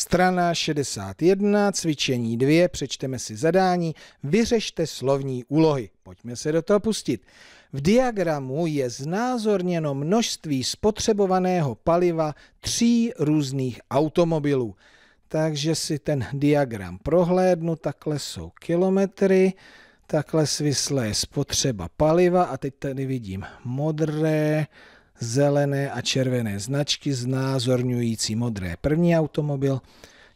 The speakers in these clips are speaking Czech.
Strana 61, cvičení 2, přečteme si zadání, vyřešte slovní úlohy. Pojďme se do toho pustit. V diagramu je znázorněno množství spotřebovaného paliva tří různých automobilů. Takže si ten diagram prohlédnu, takhle jsou kilometry, takhle svislé spotřeba paliva a teď tady vidím modré, zelené a červené značky znázorňující modré první automobil,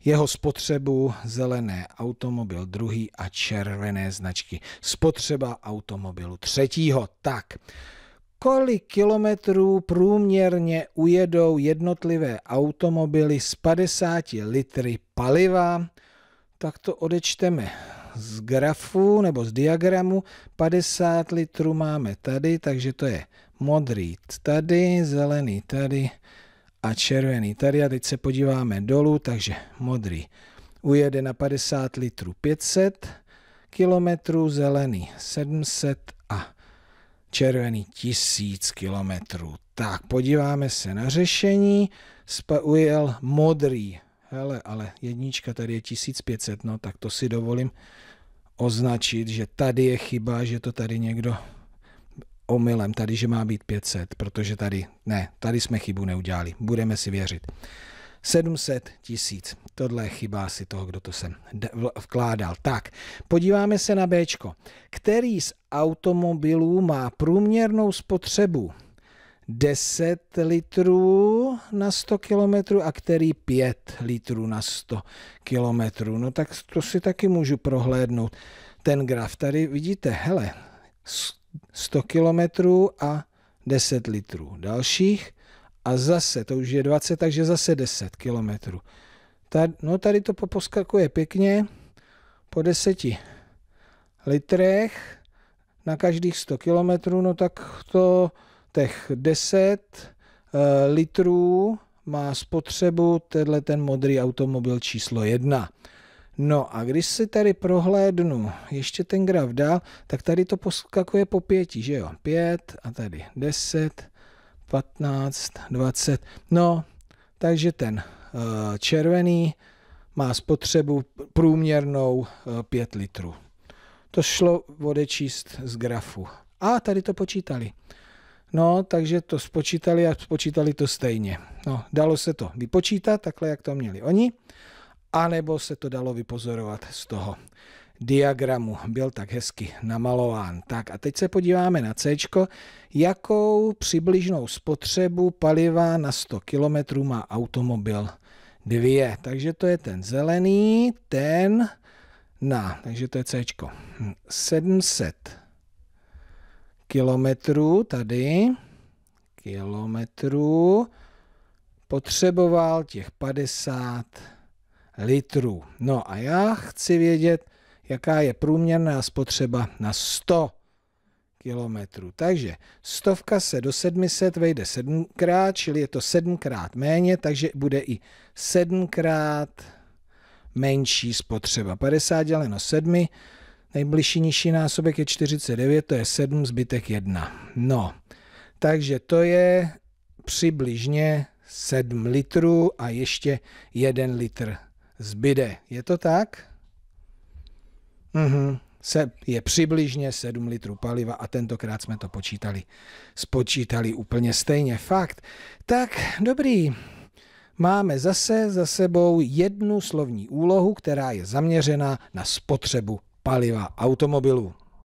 jeho spotřebu zelené automobil druhý a červené značky spotřeba automobilu třetího. Tak, kolik kilometrů průměrně ujedou jednotlivé automobily z 50 litry paliva, tak to odečteme z grafu nebo z diagramu. 50 litrů máme tady, takže to je modrý tady, zelený tady a červený tady. A teď se podíváme dolů, takže modrý ujede na 50 litrů 500 kilometrů, zelený 700 a červený 1000 kilometrů. Tak, podíváme se na řešení. Spa ujel modrý. Hele, ale jednička tady je 1500, no tak to si dovolím označit, že tady je chyba, že to tady někdo omylem tady, že má být 500, protože tady, ne, tady jsme chybu neudělali, budeme si věřit. 700 tisíc. Tohle je chyba asi toho, kdo to sem vkládal. Tak, podíváme se na B. Který z automobilů má průměrnou spotřebu 10 litrů na 100 km a který 5 litrů na 100 km. No tak to si taky můžu prohlédnout. Ten graf tady vidíte, hele, 100 km a 10 litrů dalších a zase, to už je 20, takže zase 10 km. Tady, no tady to poskakuje pěkně po 10 litrech na každých 100 km, no tak to těch 10 uh, litrů má spotřebu tenhle ten modrý automobil číslo 1. No a když si tady prohlédnu ještě ten graf dál, tak tady to poskakuje po pěti, že jo? Pět a tady deset, patnáct, dvacet. No, takže ten uh, červený má spotřebu průměrnou uh, pět litrů. To šlo odečíst z grafu. A tady to počítali. No, takže to spočítali a spočítali to stejně. No, dalo se to vypočítat, takhle, jak to měli oni anebo se to dalo vypozorovat z toho diagramu. Byl tak hezky namalován. Tak a teď se podíváme na C, jakou přibližnou spotřebu paliva na 100 km má automobil 2. Takže to je ten zelený, ten na, takže to je C. 700 kilometrů tady, kilometrů, potřeboval těch 50 litrů. No a já chci vědět, jaká je průměrná spotřeba na 100 kilometrů. Takže stovka se do 700 vejde sedmkrát, čili je to sedmkrát méně, takže bude i sedmkrát menší spotřeba. 50 děleno 7, nejbližší nižší násobek je 49, to je 7 zbytek 1. No, takže to je přibližně 7 litrů a ještě 1 litr zbyde. Je to tak? Mhm. Se, je přibližně 7 litrů paliva a tentokrát jsme to počítali. Spočítali úplně stejně. Fakt. Tak, dobrý. Máme zase za sebou jednu slovní úlohu, která je zaměřena na spotřebu paliva automobilů.